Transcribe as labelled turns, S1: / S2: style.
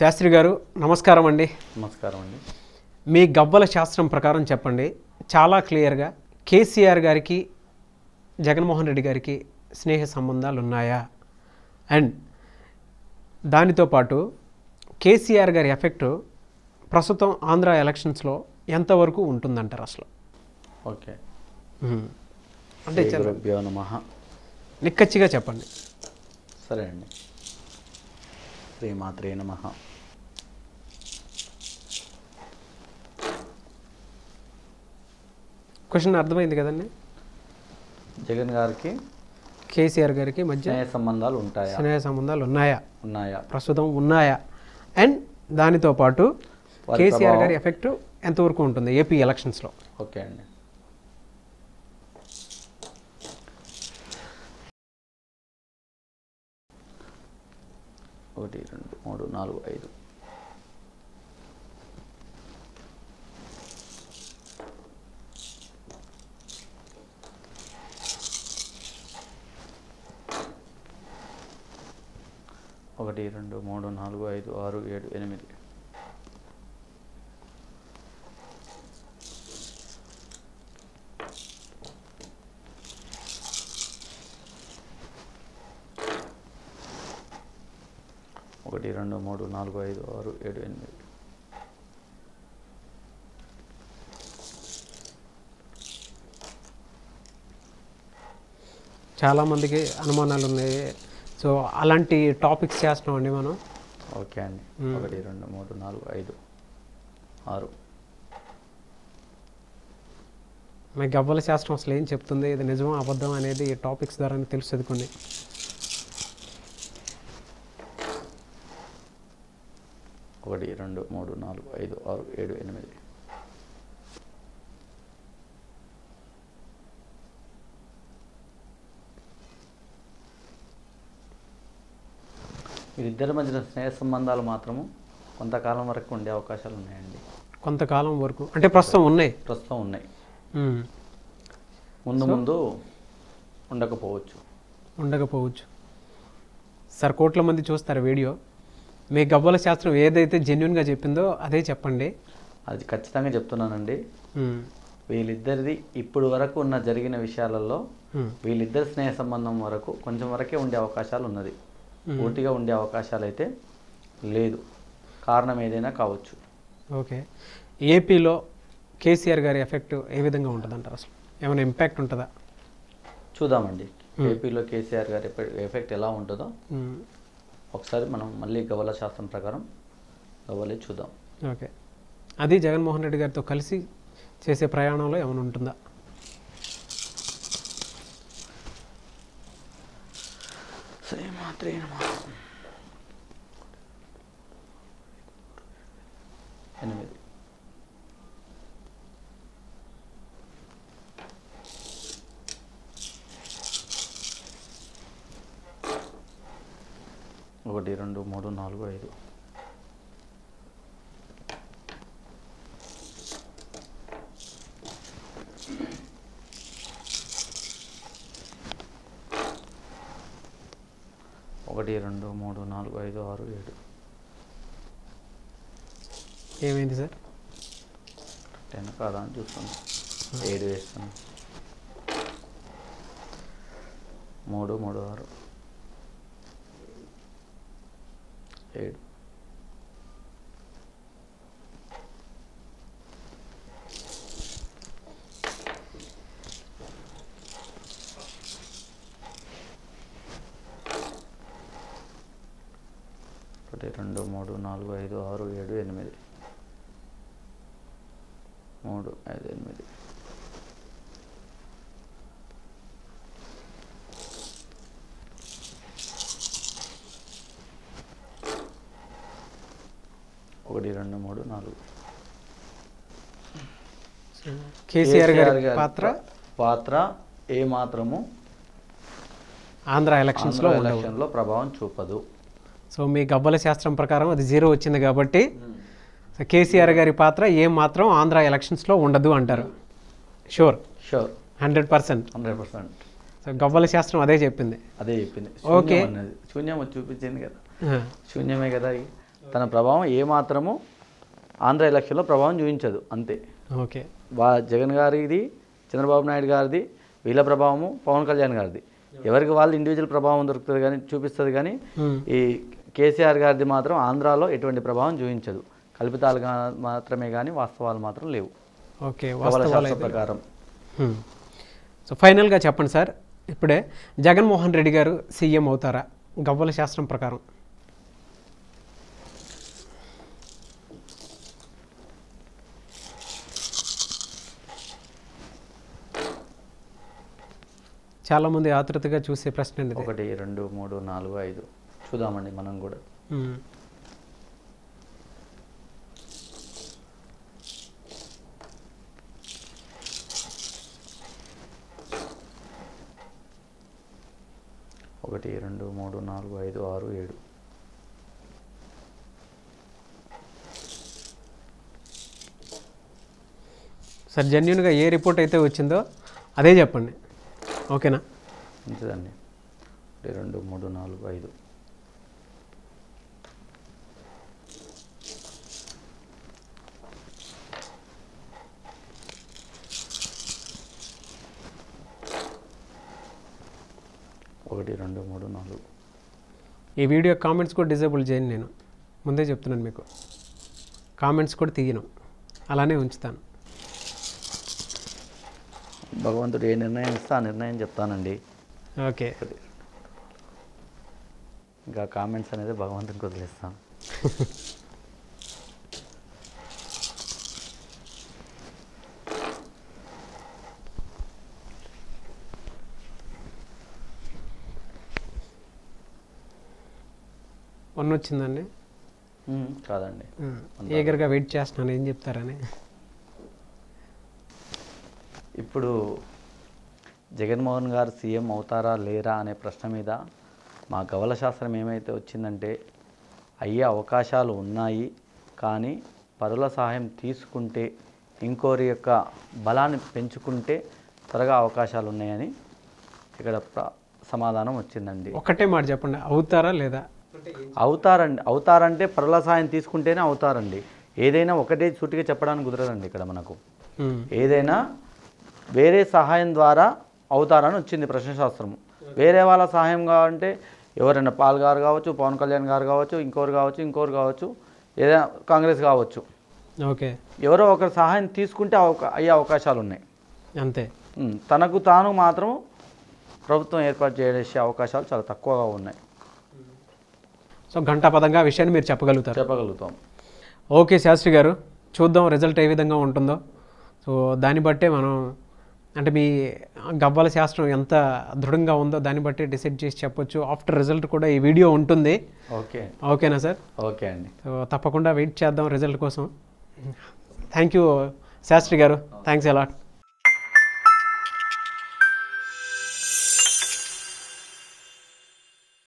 S1: శాస్త్రి గారు నమస్కారం అండి.
S2: నమస్కారం అండి.
S1: మీ గవ్వల శాస్త్రం ప్రకారం చెప్పండి. చాలా క్లియర్గా కేసీఆర్ గారికి జగన్మోహన్ రెడ్డి గారికి స్నేహ సంబంధాలు ఉన్నాయా? అండ్ దానితో పాటు కేసీఆర్ గారి ఎఫెక్ట్ ప్రస్తుతం ఆంధ్ర ఎలక్షన్స్లో ఎంతవరకు ఉంటుందంటారు అసలు?
S2: ఓకే.
S1: అంటే నిక్కచ్చిగా చెప్పండి.
S2: సరే అండి. శ్రీమాత్రే నమ.
S1: క్వశ్చన్ అర్థమైంది కదండి?
S2: జగన్ గారికి
S1: కేసీఆర్ గారికి మధ్య
S2: స్నేహ సంబంధాలు ఉంటాయా?
S1: స్నేహ సంబంధాలు ఉన్నాయా?
S2: ఉన్నాయా?
S1: ప్రస్తుతం ఉన్నాయా? అండ్ దానితో పాటు కేసీఆర్ గారి ఎఫెక్ట్ ఎంతవరకు ఉంటుంది ఏపీ ఎలక్షన్స్లో
S2: ఓకే అండి. ఒకటి రెండు మూడు నాలుగు ఐదు. ఒకటి రెండు మూడు నాలుగు ఐదు ఆరు ఏడు ఎనిమిది. ఒకటి రెండు మూడు నాలుగు ఐదు ఆరు ఏడు ఎనిమిది.
S1: చాలామందికి అనుమానాలు ఉన్నాయి సో అలాంటి టాపిక్స్ చేస్తున్నామండి మనం.
S2: ఓకే అండి. ఒకటి రెండు మూడు నాలుగు ఐదు ఆరు.
S1: మీ గవ్వల శాస్త్రం అసలు ఏం చెప్తుంది? ఇది నిజమా అబద్ధం అనేది ఈ టాపిక్స్ ద్వారా తెలుస్తుంది కొన్ని.
S2: ఒకటి రెండు మూడు నాలుగు ఐదు ఆరు ఏడు ఎనిమిది. వీరిద్దరి మధ్యన స్నేహ సంబంధాలు మాత్రము కొంతకాలం వరకు ఉండే అవకాశాలు ఉన్నాయండి.
S1: కొంతకాలం వరకు. అంటే ప్రస్తుతం ఉన్నాయి?
S2: ప్రస్తుతం ఉన్నాయి. ముందు ముందు ఉండకపోవచ్చు.
S1: ఉండకపోవచ్చు. సార్ కోట్ల మంది చూస్తారు వీడియో. మీ గవ్వల శాస్త్రం ఏదైతే జెన్యున్గా చెప్పిందో అదే చెప్పండి.
S2: అది ఖచ్చితంగా చెప్తున్నానండి. వీళ్ళిద్దరిది ఇప్పుడు వరకు ఉన్న జరిగిన విషయాలలో. వీళ్ళిద్దరి స్నేహ సంబంధం వరకు కొంచెం వరకే ఉండే అవకాశాలు ఉన్నది. పూర్తిగా ఉండే అవకాశాలు అయితే లేదు. కారణం ఏదైనా కావచ్చు.
S1: ఓకే. ఏపీలో కేసీఆర్ గారి ఎఫెక్ట్ ఏ విధంగా ఉంటుంది అంటారు అసలు? ఏమైనా ఇంపాక్ట్ ఉంటుందా?
S2: చూద్దామండి. ఏపీలో కేసీఆర్ గారి ఎఫె- ఎఫెక్ట్ ఎలా ఉంటుందో. ఒకసారి మనం మళ్ళీ గవల శాస్త్రం ప్రకారం గవ్వలే చూద్దాం.
S1: ఓకే. అది జగన్మోహన్ రెడ్డి గారితో కలిసి చేసే ప్రయాణంలో ఏమైనా ఉంటుందా?
S2: శ్రీమాత్రే ఎనిమిది ఒకటి రెండు మూడు నాలుగు ఐదు. ఒకటి రెండు మూడు నాలుగు ఐదు ఆరు ఏడు.
S1: ఏమైంది సార్?
S2: టెన్ కాదా అని చూస్తాను ఏడు వేస్తాను మూడు మూడు ఆరు. ఏడు. ఒకటి రెండు మూడు నాలుగు ఐదు ఆరు ఏడు ఎనిమిది. మూడు ఐదు ఎనిమిది. ఒకటి రెండు మూడు నాలుగు.
S1: కేసీఆర్ గారి పాత్ర?
S2: పాత్ర ఏ మాత్రము
S1: ఆంధ్ర ఎలక్షన్స్లో ఉండవు
S2: ఎలక్షన్లో ప్రభావం చూపదు.
S1: సో మీ గబ్బల శాస్త్రం ప్రకారం అది జీరో వచ్చింది కాబట్టి సో కేసీఆర్ గారి పాత్ర ఏం మాత్రం ఆంధ్ర ఎలక్షన్స్లో ఉండదు అంటారు. Sure
S2: sure
S1: hundred percent
S2: hundred percent
S1: so గవ్వల శాస్త్రం అదే చెప్పింది.
S2: అదే చెప్పింది.
S1: ఓకే.
S2: శూన్యం చూపించింది కదా. శూన్యమే కదా. తన ప్రభావం ఏమాత్రము ఆంధ్ర ఎలక్షన్లో ప్రభావం చూపించదు. అంతే.
S1: ఓకే
S2: వా జగన్ గారిది చంద్రబాబు నాయుడు గారిది వీళ్ళ ప్రభావము పవన్ కళ్యాణ్ గారిది. ఎవరికి వాళ్ళు ఇండివిజువల్ ప్రభావం దొరుకుతుంది కానీ చూపిస్తుంది కానీ
S1: మ్మ్.
S2: ఈ కేసీఆర్ గారిది మాత్రం ఆంధ్రాలో ఎటువంటి ప్రభావం చూపించదు. కల్పితాలు మాత్రమే కానీ వాస్తవాలు మాత్రం లేవు.
S1: ఓకే
S2: ప్రకారం.
S1: సో ఫైనల్గా చెప్పండి సార్. ఇప్పుడే జగన్మోహన్ రెడ్డి గారు సీఎం అవుతారా? గవ్వల శాస్త్రం ప్రకారం. చాలామంది ఆతృతగా చూసే ప్రశ్న.
S2: ఒకటి రెండు మూడు నాలుగు ఐదు చూద్దామండి మనం కూడా. ఒకటి రెండు మూడు నాలుగు ఐదు ఆరు ఏడు
S1: సార్ జెన్యున్గా ఏ రిపోర్ట్ అయితే వచ్చిందో అదే చెప్పండి ఓకేనా?
S2: మంచిదండి. ఒకటి రెండు మూడు నాలుగు ఐదు. ఒకటి రెండు మూడు నాలుగు.
S1: ఈ వీడియో కామెంట్స్ కూడా డిజేబుల్ చేయను నేను. ముందే చెప్తున్నాను మీకు. కామెంట్స్ కూడా తీయను. అలానే ఉంచుతాను.
S2: భగవంతుడు ఏ నిర్ణయం ఇస్తే ఆ నిర్ణయం చెప్తానండి.
S1: ఓకే.
S2: ఇంకా కామెంట్స్ అనేది భగవంతునికి వదిలేస్తాను.
S1: వన్ వచ్చిందండి
S2: కాదండి.
S1: ఏగర్గా వెయిట్ చేస్తున్నాను ఏం చెప్తారని.
S2: ఇప్పుడు జగన్మోహన్ గారు సీఎం అవుతారా లేరా అనే ప్రశ్న మీద మా గవల శాస్త్రం ఏమైతే వచ్చిందంటే అయ్యే అవకాశాలు ఉన్నాయి కానీ పరుల సహాయం తీసుకుంటే ఇంకోరి యొక్క బలాన్ని పెంచుకుంటే త్వరగా అవకాశాలు ఉన్నాయని ఇక్కడ ప్ర- సమాధానం వచ్చిందండి.
S1: ఒకటే మాట చెప్పండి అవుతారా లేదా?
S2: అవుతారండి అవుతారంటే పరుల సహాయం తీసుకుంటేనే అవుతారండి. ఏదైనా ఒకటే సూటిగా చెప్పడానికి కుదరదండి ఇక్కడ మనకు. ఏదైనా వేరే సహాయం ద్వారా అవుతారని వచ్చింది ప్రశ్నశాస్త్రము. వేరే వాళ్ళ సహాయం కావాలంటే ఎవరైనా పాల్ గారు కావచ్చు పవన్ కళ్యాణ్ గారు కావచ్చు ఇంకోరు కావచ్చు ఇంకోరు కావచ్చు ఏదైనా కాంగ్రెస్ కావచ్చు.
S1: ఓకే.
S2: ఎవరో ఒకరి సహాయం తీసుకుంటే అవకా అయ్యే అవకాశాలు ఉన్నాయి.
S1: అంతే.
S2: తనకు తాను మాత్రం ప్రభుత్వం ఏర్పాటు చేసే అవకాశాలు చాలా తక్కువగా ఉన్నాయి.
S1: సో ఘంటాపదంగా ఆ విషయాన్ని మీరు చెప్పగలుగుతారు.
S2: చెప్పగలుగుతాం.
S1: ఓకే శాస్త్రి గారు. చూద్దాం రిజల్ట్ ఏ విధంగా ఉంటుందో. సో దాన్ని బట్టే మనం అంటే మీ గవ్వల శాస్త్రం ఎంత దృఢంగా ఉందో దాన్ని బట్టి డిసైడ్ చేసి చెప్పొచ్చు. ఆఫ్టర్ రిజల్ట్ కూడా ఈ వీడియో ఉంటుంది.
S2: ఓకే.
S1: ఓకేనా సార్?
S2: ఓకే అండి.
S1: సో తప్పకుండా వెయిట్ చేద్దాం రిజల్ట్ కోసం. Thank you Shastri garu. Thanks a lot